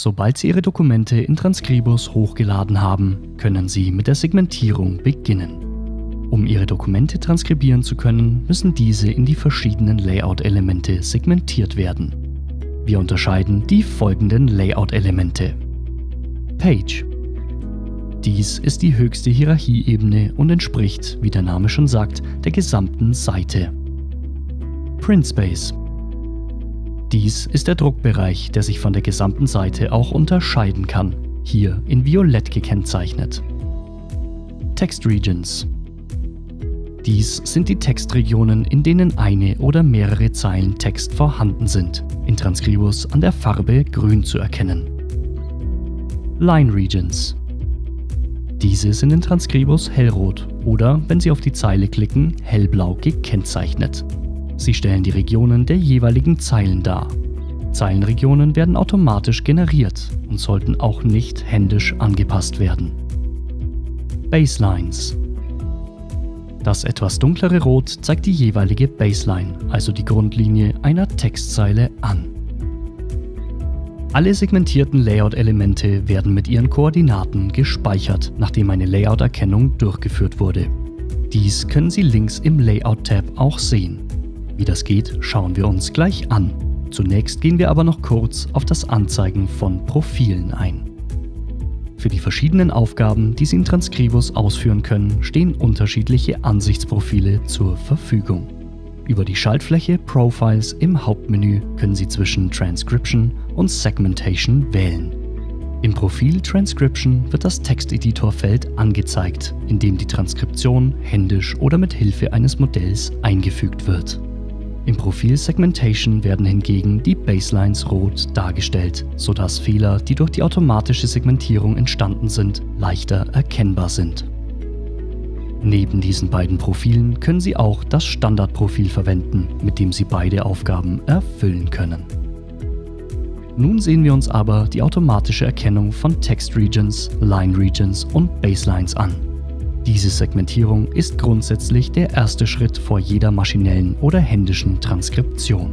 Sobald Sie Ihre Dokumente in Transkribus hochgeladen haben, können Sie mit der Segmentierung beginnen. Um Ihre Dokumente transkribieren zu können, müssen diese in die verschiedenen Layout-Elemente segmentiert werden. Wir unterscheiden die folgenden Layout-Elemente. Page. Dies ist die höchste Hierarchieebene und entspricht, wie der Name schon sagt, der gesamten Seite. Print Space. Dies ist der Druckbereich, der sich von der gesamten Seite auch unterscheiden kann, hier in Violett gekennzeichnet. Text Regions. Dies sind die Textregionen, in denen eine oder mehrere Zeilen Text vorhanden sind, in Transkribus an der Farbe grün zu erkennen. Line Regions. Diese sind in Transkribus hellrot oder, wenn Sie auf die Zeile klicken, hellblau gekennzeichnet. Sie stellen die Regionen der jeweiligen Zeilen dar. Zeilenregionen werden automatisch generiert und sollten auch nicht händisch angepasst werden. Baselines. Das etwas dunklere Rot zeigt die jeweilige Baseline, also die Grundlinie einer Textzeile an. Alle segmentierten Layout-Elemente werden mit ihren Koordinaten gespeichert, nachdem eine Layout-Erkennung durchgeführt wurde. Dies können Sie links im Layout-Tab auch sehen. Wie das geht, schauen wir uns gleich an. Zunächst gehen wir aber noch kurz auf das Anzeigen von Profilen ein. Für die verschiedenen Aufgaben, die Sie in Transkribus ausführen können, stehen unterschiedliche Ansichtsprofile zur Verfügung. Über die Schaltfläche Profiles im Hauptmenü können Sie zwischen Transcription und Segmentation wählen. Im Profil Transcription wird das Texteditorfeld angezeigt, in dem die Transkription händisch oder mit Hilfe eines Modells eingefügt wird. Im Profil Segmentation werden hingegen die Baselines rot dargestellt, sodass Fehler, die durch die automatische Segmentierung entstanden sind, leichter erkennbar sind. Neben diesen beiden Profilen können Sie auch das Standardprofil verwenden, mit dem Sie beide Aufgaben erfüllen können. Nun sehen wir uns aber die automatische Erkennung von Text Regions, Line Regions und Baselines an. Diese Segmentierung ist grundsätzlich der erste Schritt vor jeder maschinellen oder händischen Transkription.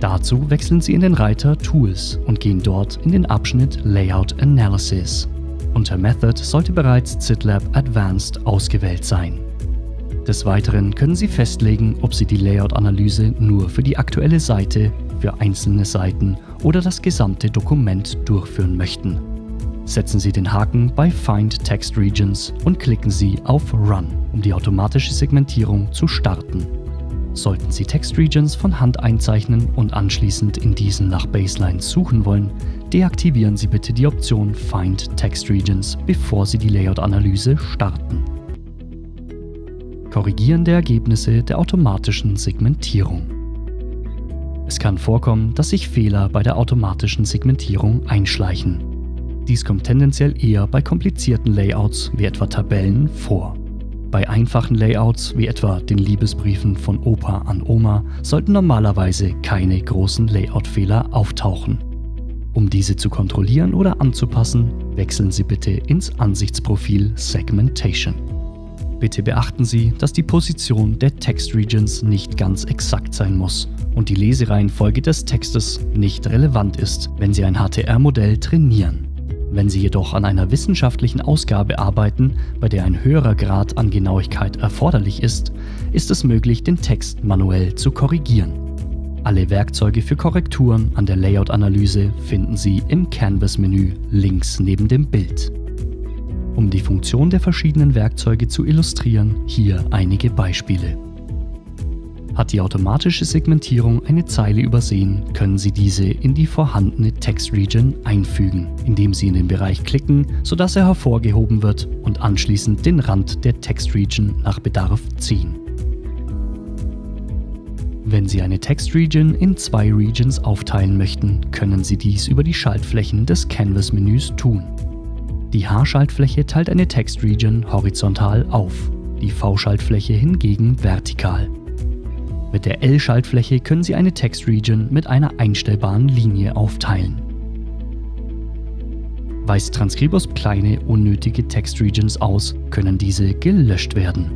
Dazu wechseln Sie in den Reiter Tools und gehen dort in den Abschnitt Layout Analysis. Unter Method sollte bereits ZitLab Advanced ausgewählt sein. Des Weiteren können Sie festlegen, ob Sie die Layout-Analyse nur für die aktuelle Seite, für einzelne Seiten oder das gesamte Dokument durchführen möchten setzen Sie den Haken bei Find Text Regions und klicken Sie auf Run, um die automatische Segmentierung zu starten. Sollten Sie Text Regions von Hand einzeichnen und anschließend in diesen nach Baselines suchen wollen, deaktivieren Sie bitte die Option Find Text Regions, bevor Sie die Layout-Analyse starten. Korrigieren der Ergebnisse der automatischen Segmentierung. Es kann vorkommen, dass sich Fehler bei der automatischen Segmentierung einschleichen. Dies kommt tendenziell eher bei komplizierten Layouts wie etwa Tabellen vor. Bei einfachen Layouts wie etwa den Liebesbriefen von Opa an Oma sollten normalerweise keine großen Layout-Fehler auftauchen. Um diese zu kontrollieren oder anzupassen, wechseln Sie bitte ins Ansichtsprofil Segmentation. Bitte beachten Sie, dass die Position der Text Regions nicht ganz exakt sein muss und die Lesereihenfolge des Textes nicht relevant ist, wenn Sie ein HTR-Modell trainieren. Wenn Sie jedoch an einer wissenschaftlichen Ausgabe arbeiten, bei der ein höherer Grad an Genauigkeit erforderlich ist, ist es möglich, den Text manuell zu korrigieren. Alle Werkzeuge für Korrekturen an der Layout-Analyse finden Sie im Canvas-Menü links neben dem Bild. Um die Funktion der verschiedenen Werkzeuge zu illustrieren, hier einige Beispiele. Hat die automatische Segmentierung eine Zeile übersehen, können Sie diese in die vorhandene Textregion einfügen, indem Sie in den Bereich klicken, sodass er hervorgehoben wird und anschließend den Rand der Textregion nach Bedarf ziehen. Wenn Sie eine Textregion in zwei Regions aufteilen möchten, können Sie dies über die Schaltflächen des Canvas-Menüs tun. Die H-Schaltfläche teilt eine Textregion horizontal auf, die V-Schaltfläche hingegen vertikal. Mit der L-Schaltfläche können Sie eine Textregion mit einer einstellbaren Linie aufteilen. Weist Transkribus kleine, unnötige Textregions aus, können diese gelöscht werden.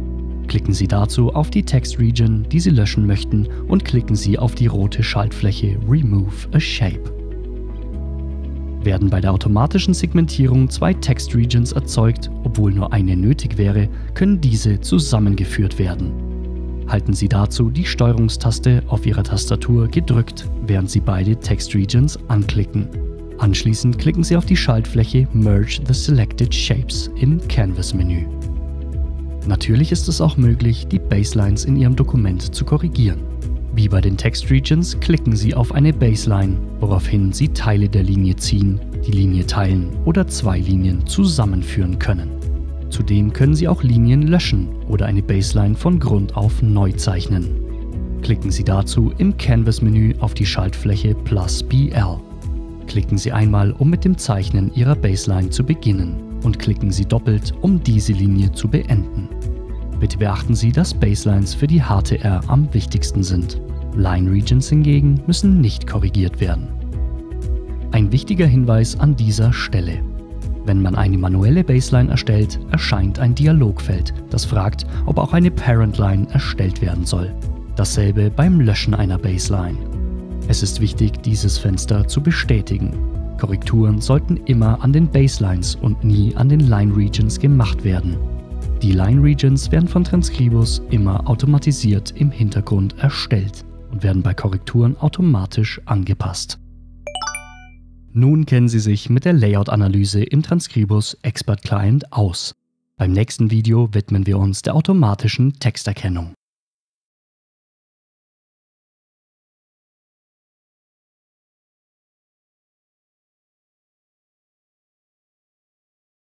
Klicken Sie dazu auf die Textregion, die Sie löschen möchten und klicken Sie auf die rote Schaltfläche Remove a Shape. Werden bei der automatischen Segmentierung zwei Text-Regions erzeugt, obwohl nur eine nötig wäre, können diese zusammengeführt werden. Halten Sie dazu die Steuerungstaste auf Ihrer Tastatur gedrückt, während Sie beide Text-Regions anklicken. Anschließend klicken Sie auf die Schaltfläche Merge the Selected Shapes im Canvas-Menü. Natürlich ist es auch möglich, die Baselines in Ihrem Dokument zu korrigieren. Wie bei den Text Regions klicken Sie auf eine Baseline, woraufhin Sie Teile der Linie ziehen, die Linie teilen oder zwei Linien zusammenführen können. Zudem können Sie auch Linien löschen oder eine Baseline von Grund auf neu zeichnen. Klicken Sie dazu im Canvas-Menü auf die Schaltfläche Plus BL. Klicken Sie einmal, um mit dem Zeichnen Ihrer Baseline zu beginnen und klicken Sie doppelt, um diese Linie zu beenden. Bitte beachten Sie, dass Baselines für die HTR am wichtigsten sind. Line Regions hingegen müssen nicht korrigiert werden. Ein wichtiger Hinweis an dieser Stelle. Wenn man eine manuelle Baseline erstellt, erscheint ein Dialogfeld, das fragt, ob auch eine Parent Line erstellt werden soll. Dasselbe beim Löschen einer Baseline. Es ist wichtig, dieses Fenster zu bestätigen. Korrekturen sollten immer an den Baselines und nie an den Line Regions gemacht werden. Die Line Regions werden von Transcribus immer automatisiert im Hintergrund erstellt und werden bei Korrekturen automatisch angepasst. Nun kennen Sie sich mit der Layout-Analyse im Transcribus Expert Client aus. Beim nächsten Video widmen wir uns der automatischen Texterkennung.